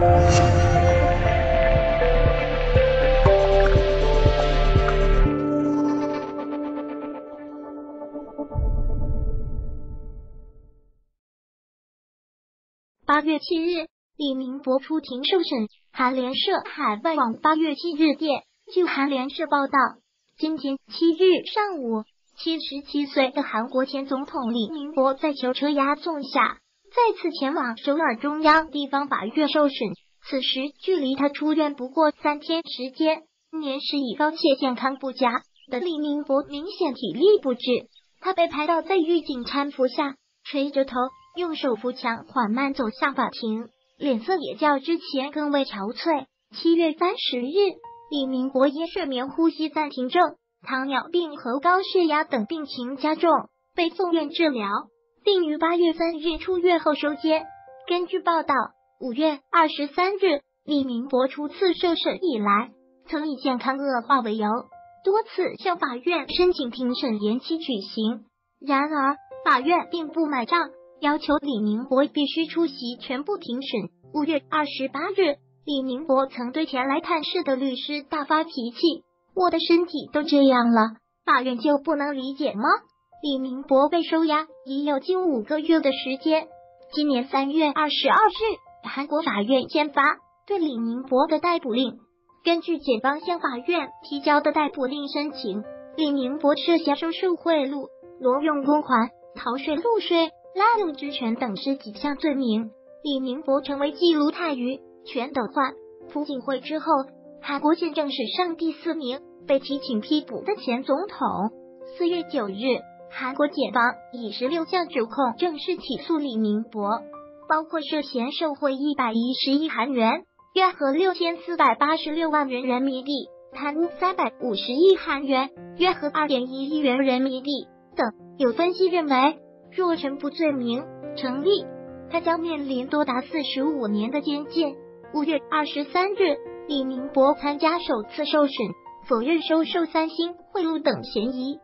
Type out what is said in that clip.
八月七日，李明博出庭受审。韩联社海外网八月七日电，据韩联社报道，今天七日上午，七十七岁的韩国前总统李明博在囚车押送下，再次前往首尔中央地方法院受审。此时距离他出院不过三天时间。年事已高且健康不佳的李明博明显体力不支，他被拍到在狱警搀扶下，垂着头。用手扶墙，缓慢走向法庭，脸色也较之前更为憔悴。七月三十日，李明博因睡眠呼吸暂停症、糖尿病和高血压等病情加重，被送院治疗，并于八月份日出院后收监。根据报道，五月二十三日，李明博初次受审以来，曾以健康恶化为由，多次向法院申请庭审延期举行。然而，法院并不买账。要求李明博必须出席全部庭审。五月二十八日，李明博曾对前来探视的律师大发脾气：“我的身体都这样了，法院就不能理解吗？”李明博被收押已有近五个月的时间。今年三月二十二日，韩国法院签发对李明博的逮捕令。根据检方向法院提交的逮捕令申请，李明博涉嫌收受贿赂、挪用公款、逃税漏税。滥用职权等十几项罪名，李明博成为记录泰愚全斗焕朴槿惠之后，韩国现政史上第四名被提请批捕的前总统。四月九日，韩国检方以十六项指控正式起诉李明博，包括涉嫌受贿一百一十亿韩元（约合六千四百八十六万元人民币）、贪污三百五十亿韩元（约合二点一亿元人民币）等。有分析认为。若全部罪名成立，他将面临多达四十五年的监禁。五月二十三日，李明博参加首次受审，否认收受三星贿赂等嫌疑。